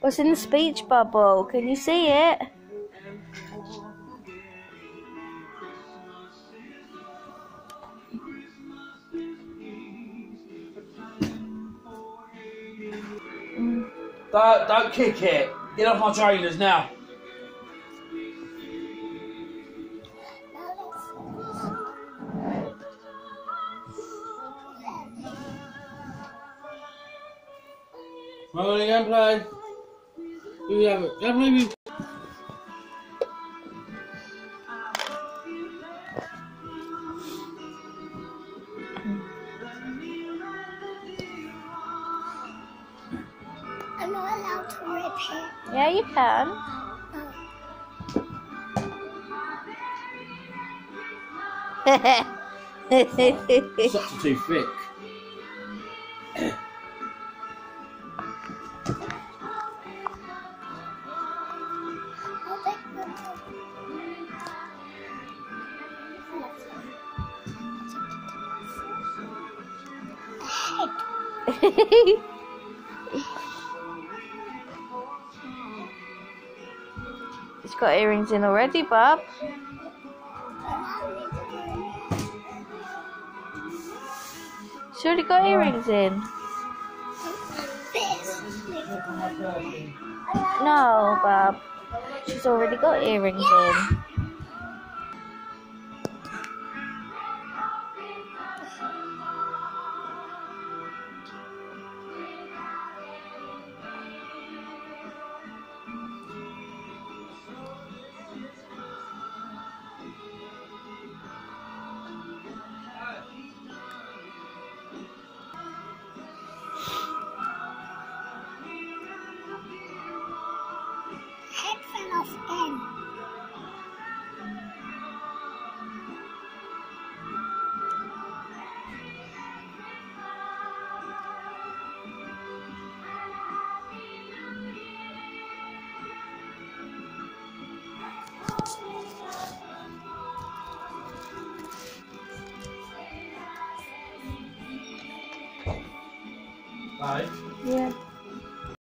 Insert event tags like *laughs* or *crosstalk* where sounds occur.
What's in the speech bubble? Can you see it? Don't, don't kick it. Get off my trainers now. Come on, again, play. You have it. Yeah, not allowed to rip it. Yeah, you can. *laughs* Socks are too thick. I'll take the head. He's got earrings in already, Bob. She's already got earrings in. No, Bob. She's already got earrings in. Bye. Yeah.